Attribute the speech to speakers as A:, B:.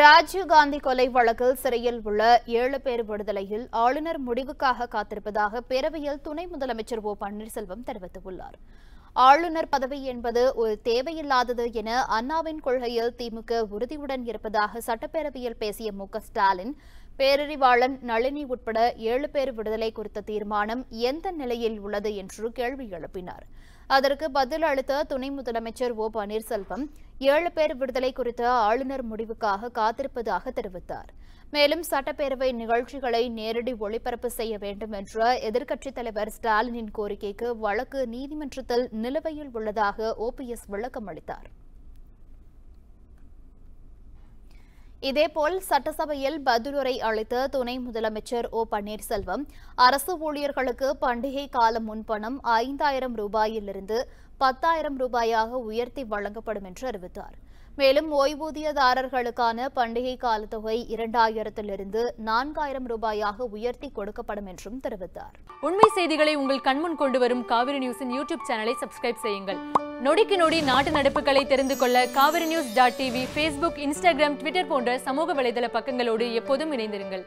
A: ராஜீவ்காந்தி கொலை வழக்கில் சிறையில் உள்ள ஏழு பேர் விடுதலையில் ஆளுநர் முடிவுக்காக காத்திருப்பதாக பேரவையில் துணை முதலமைச்சர் ஓ பன்னீர்செல்வம் தெரிவித்துள்ளார் ஆளுநர் பதவி என்பது ஒரு தேவையில்லாதது என அண்ணாவின் கொள்கையில் திமுக உறுதியுடன் இருப்பதாக சட்டப்பேரவையில் பேசிய மு ஸ்டாலின் பேரறிவாளன் நளினி உட்பட ஏழு பேர் விடுதலை குறித்த தீர்மானம் எந்த நிலையில் உள்ளது என்று கேள்வி எழுப்பினார் அதற்கு பதில் அளித்த துணை முதலமைச்சர் ஓ பன்னீர்செல்வம் ஏழு பேர் விடுதலை குறித்த ஆளுநர் முடிவுக்காக காத்திருப்பதாக தெரிவித்தார் மேலும் சட்டப்பேரவை நிகழ்ச்சிகளை நேரடி ஒளிபரப்பு செய்ய வேண்டும் என்ற எதிர்க்கட்சித் தலைவர் ஸ்டாலினின் கோரிக்கைக்கு வழக்கு நீதிமன்றத்தில் நிலுவையில் உள்ளதாக ஓபிஎஸ் விளக்கம் அளித்தார் இதேபோல் சட்டசபையில் பதிலுரை அளித்த துணை முதலமைச்சர் ஓ பன்னீர்செல்வம் அரசு ஊழியர்களுக்கு பண்டிகை கால முன்பணம் ஐந்தாயிரம் ரூபாயிலிருந்து பத்தாயிரம் ரூபாயாக உயர்த்தி வழங்கப்படும் என்று அறிவித்தார் மேலும் ஓய்வூதியதாரர்களுக்கான பண்டிகை கால தொகை இரண்டாயிரத்திலிருந்து நான்காயிரம் ரூபாயாக உயர்த்தி கொடுக்கப்படும் என்றும் தெரிவித்தார்
B: உண்மை செய்திகளை உங்கள் கண்முன் கொண்டு வரும் காவிரி நியூஸின் யூடியூப் சேனலை சப்ஸ்கிரைப் செய்யுங்கள் நொடிக்கு நொடி நாட்டு நடப்புகளை தெரிந்து கொள்ள Kaveri news dot TV Facebook Instagram Twitter போன்ற சமூக வலைதள பக்கங்களோடு எப்போதும் இணைந்திருங்கள்